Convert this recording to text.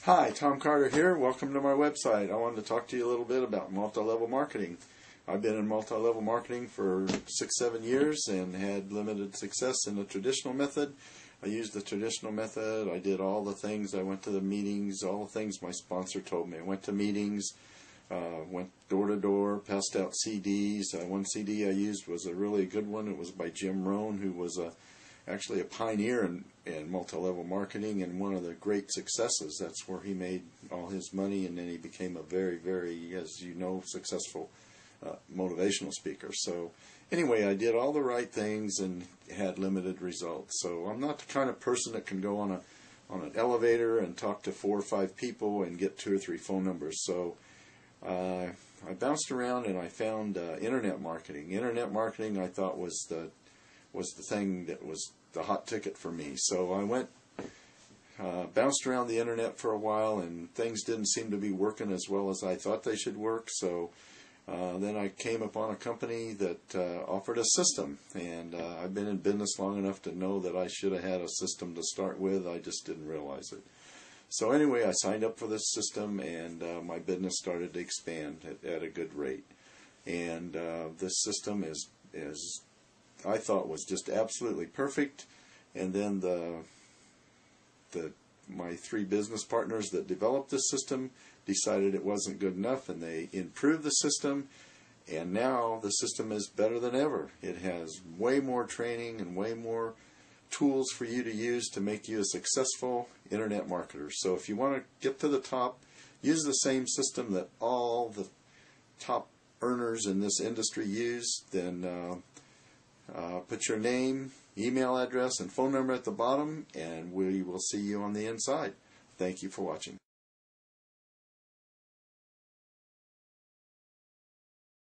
Hi, Tom Carter here. Welcome to my website. I wanted to talk to you a little bit about multi-level marketing. I've been in multi-level marketing for six, seven years and had limited success in the traditional method. I used the traditional method. I did all the things. I went to the meetings, all the things my sponsor told me. I went to meetings, uh, went door to door, passed out CDs. Uh, one CD I used was a really good one. It was by Jim Rohn, who was a actually a pioneer in, in multi-level marketing and one of the great successes. That's where he made all his money, and then he became a very, very, as you know, successful uh, motivational speaker. So anyway, I did all the right things and had limited results. So I'm not the kind of person that can go on a on an elevator and talk to four or five people and get two or three phone numbers. So uh, I bounced around and I found uh, internet marketing. Internet marketing I thought was the was the thing that was the hot ticket for me. So I went, uh, bounced around the internet for a while, and things didn't seem to be working as well as I thought they should work. So uh, then I came upon a company that uh, offered a system, and uh, I've been in business long enough to know that I should have had a system to start with. I just didn't realize it. So anyway, I signed up for this system, and uh, my business started to expand at, at a good rate. And uh, this system is is I thought was just absolutely perfect. And then the the my three business partners that developed this system decided it wasn't good enough, and they improved the system. And now the system is better than ever. It has way more training and way more tools for you to use to make you a successful internet marketer. So if you want to get to the top, use the same system that all the top earners in this industry use, then uh, uh, put your name, email address, and phone number at the bottom, and we will see you on the inside. Thank you for watching.